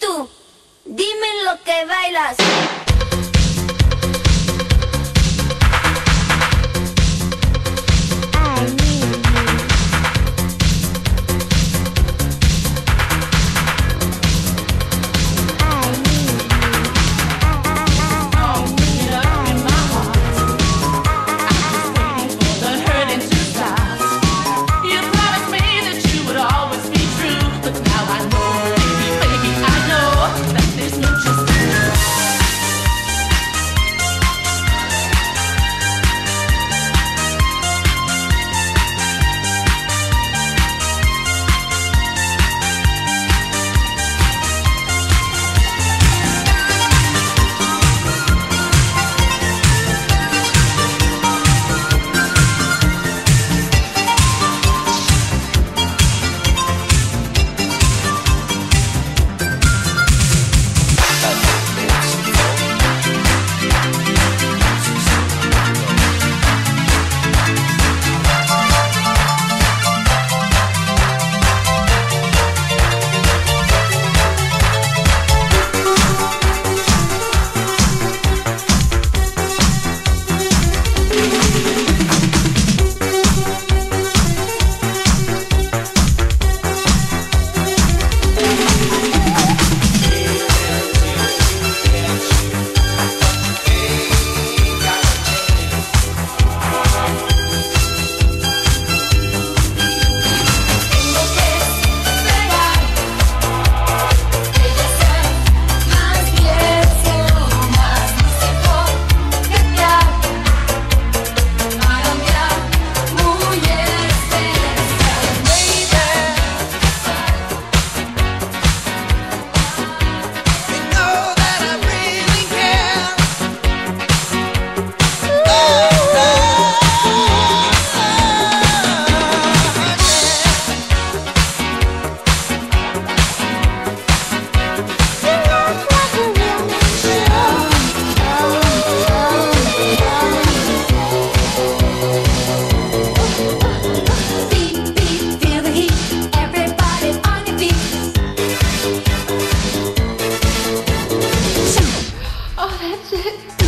tú, dime lo que bailas. That's it.